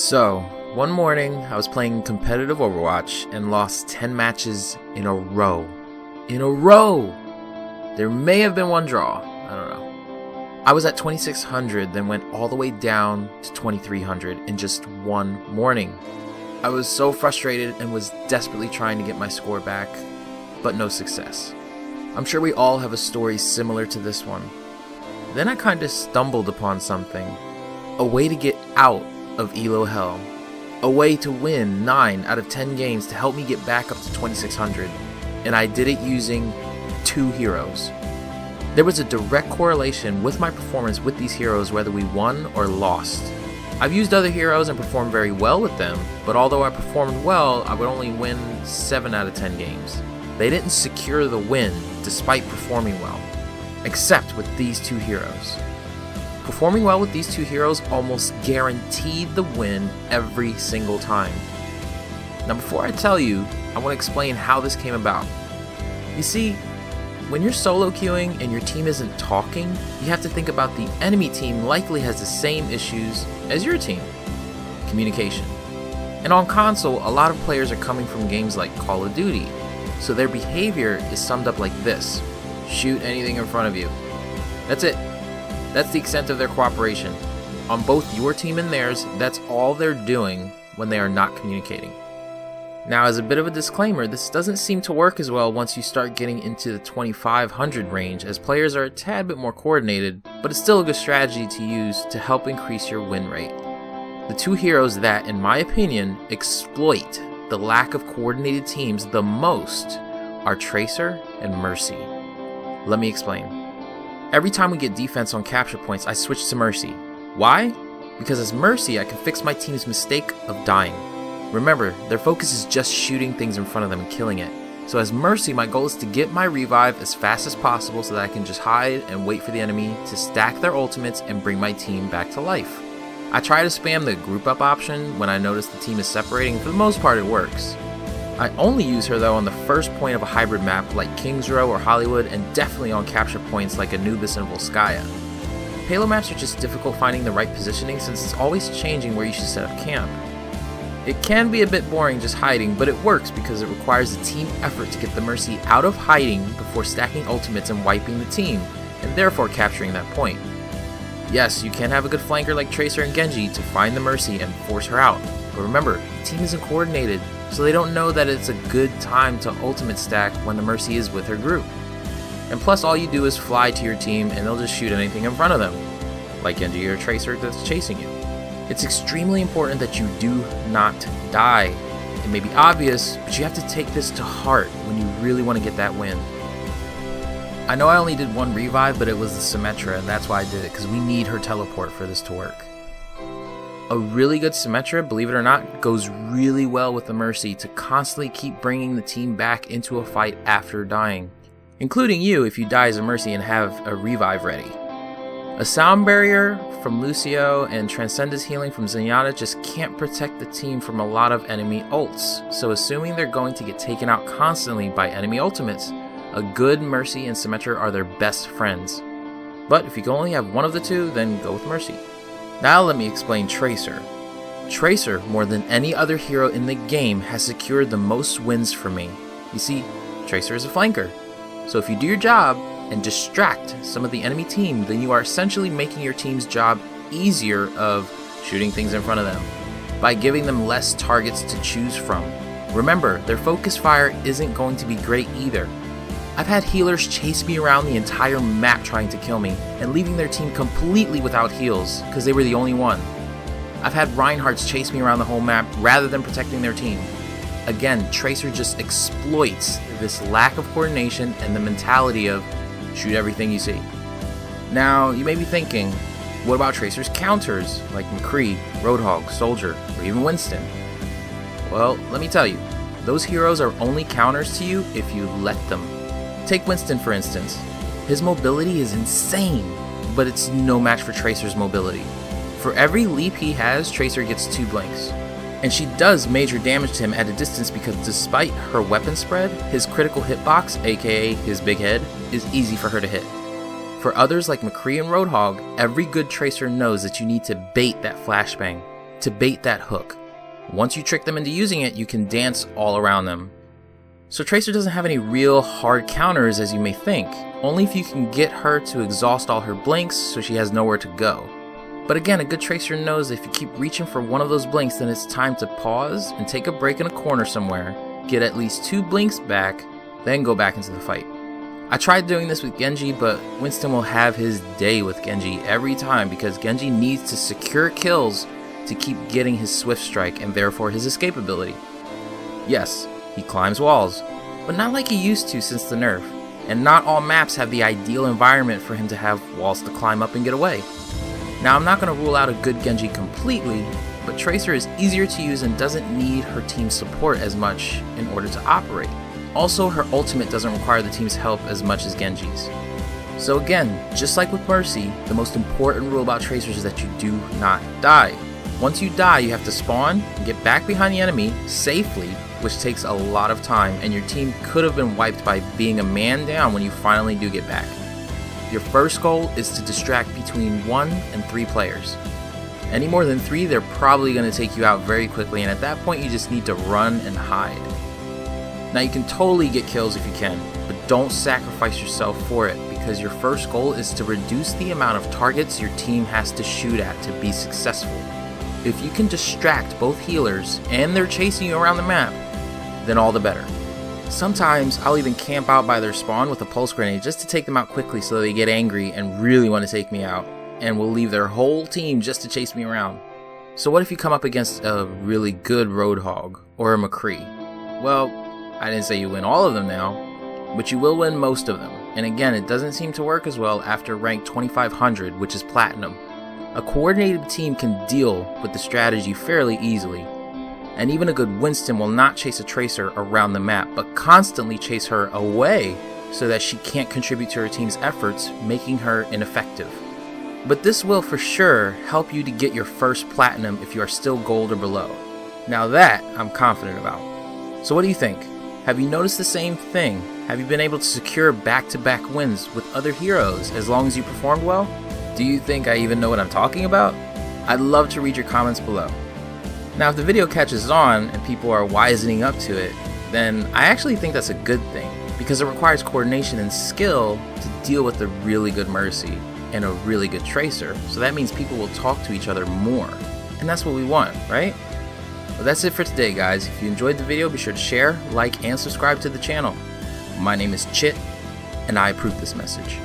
So, one morning I was playing competitive Overwatch and lost 10 matches in a row. In a row! There may have been one draw, I don't know. I was at 2600, then went all the way down to 2300 in just one morning. I was so frustrated and was desperately trying to get my score back, but no success. I'm sure we all have a story similar to this one. Then I kinda stumbled upon something. A way to get out of Elo Hell. A way to win 9 out of 10 games to help me get back up to 2600. And I did it using two heroes. There was a direct correlation with my performance with these heroes whether we won or lost. I've used other heroes and performed very well with them, but although I performed well, I would only win 7 out of 10 games. They didn't secure the win despite performing well, except with these two heroes. Performing well with these two heroes almost guaranteed the win every single time. Now, before I tell you, I want to explain how this came about. You see, when you're solo queuing and your team isn't talking, you have to think about the enemy team likely has the same issues as your team communication. And on console, a lot of players are coming from games like Call of Duty, so their behavior is summed up like this shoot anything in front of you. That's it. That's the extent of their cooperation. On both your team and theirs, that's all they're doing when they are not communicating. Now, as a bit of a disclaimer, this doesn't seem to work as well once you start getting into the 2500 range, as players are a tad bit more coordinated, but it's still a good strategy to use to help increase your win rate. The two heroes that, in my opinion, exploit the lack of coordinated teams the most are Tracer and Mercy. Let me explain. Every time we get defense on capture points, I switch to Mercy. Why? Because as Mercy, I can fix my team's mistake of dying. Remember, their focus is just shooting things in front of them and killing it. So as Mercy, my goal is to get my revive as fast as possible so that I can just hide and wait for the enemy to stack their ultimates and bring my team back to life. I try to spam the group up option when I notice the team is separating, for the most part it works. I only use her though on the first point of a hybrid map like Kings Row or Hollywood and definitely on capture points like Anubis and Volskaya. Halo maps are just difficult finding the right positioning since it's always changing where you should set up camp. It can be a bit boring just hiding, but it works because it requires a team effort to get the Mercy out of hiding before stacking ultimates and wiping the team, and therefore capturing that point. Yes, you can have a good flanker like Tracer and Genji to find the Mercy and force her out, but remember, team isn't coordinated, so they don't know that it's a good time to ultimate stack when the Mercy is with her group. And plus all you do is fly to your team and they'll just shoot anything in front of them, like Genji or Tracer that's chasing you. It's extremely important that you do not die. It may be obvious, but you have to take this to heart when you really want to get that win. I know I only did one revive, but it was the Symmetra, and that's why I did it, because we need her teleport for this to work. A really good Symmetra, believe it or not, goes really well with the Mercy to constantly keep bringing the team back into a fight after dying, including you if you die as a Mercy and have a revive ready. A Sound Barrier from Lucio and Transcendence Healing from Zenyatta just can't protect the team from a lot of enemy ults, so assuming they're going to get taken out constantly by enemy ultimates, a good Mercy and Symmetra are their best friends. But if you can only have one of the two, then go with Mercy. Now let me explain Tracer. Tracer, more than any other hero in the game, has secured the most wins for me. You see, Tracer is a flanker. So if you do your job and distract some of the enemy team, then you are essentially making your team's job easier of shooting things in front of them by giving them less targets to choose from. Remember, their focus fire isn't going to be great either. I've had healers chase me around the entire map trying to kill me, and leaving their team completely without heals, because they were the only one. I've had Reinhardts chase me around the whole map rather than protecting their team. Again, Tracer just exploits this lack of coordination and the mentality of shoot everything you see. Now, you may be thinking, what about Tracer's counters, like McCree, Roadhog, Soldier, or even Winston? Well, let me tell you, those heroes are only counters to you if you let them. Take Winston for instance. His mobility is insane, but it's no match for Tracer's mobility. For every leap he has, Tracer gets two blinks. And she does major damage to him at a distance because despite her weapon spread, his critical hitbox, aka his big head, is easy for her to hit. For others like McCree and Roadhog, every good Tracer knows that you need to bait that flashbang. to bait that hook. Once you trick them into using it, you can dance all around them. So Tracer doesn't have any real hard counters as you may think, only if you can get her to exhaust all her blinks so she has nowhere to go. But again, a good Tracer knows if you keep reaching for one of those blinks, then it's time to pause and take a break in a corner somewhere, get at least two blinks back, then go back into the fight. I tried doing this with Genji, but Winston will have his day with Genji every time because Genji needs to secure kills to keep getting his swift strike and therefore his escape ability. Yes, he climbs walls, but not like he used to since the nerf, and not all maps have the ideal environment for him to have walls to climb up and get away. Now I'm not going to rule out a good Genji completely, but Tracer is easier to use and doesn't need her team's support as much in order to operate. Also, her ultimate doesn't require the team's help as much as Genji's. So again, just like with Mercy, the most important rule about Tracers is that you do not die. Once you die, you have to spawn and get back behind the enemy safely, which takes a lot of time, and your team could have been wiped by being a man down when you finally do get back. Your first goal is to distract between one and three players. Any more than three, they're probably going to take you out very quickly, and at that point, you just need to run and hide. Now, you can totally get kills if you can, but don't sacrifice yourself for it because your first goal is to reduce the amount of targets your team has to shoot at to be successful. If you can distract both healers and they're chasing you around the map, then all the better. Sometimes I'll even camp out by their spawn with a pulse grenade just to take them out quickly so they get angry and really want to take me out, and will leave their whole team just to chase me around. So what if you come up against a really good Roadhog or a McCree? Well, I didn't say you win all of them now, but you will win most of them. And again, it doesn't seem to work as well after rank 2500, which is Platinum, a coordinated team can deal with the strategy fairly easily, and even a good Winston will not chase a Tracer around the map, but constantly chase her away so that she can't contribute to her team's efforts, making her ineffective. But this will for sure help you to get your first Platinum if you are still Gold or below. Now that I'm confident about. So what do you think? Have you noticed the same thing? Have you been able to secure back-to-back -back wins with other heroes as long as you performed well? Do you think I even know what I'm talking about? I'd love to read your comments below. Now, if the video catches on and people are wisening up to it, then I actually think that's a good thing because it requires coordination and skill to deal with a really good Mercy and a really good Tracer. So that means people will talk to each other more. And that's what we want, right? Well, that's it for today, guys. If you enjoyed the video, be sure to share, like, and subscribe to the channel. My name is Chit, and I approve this message.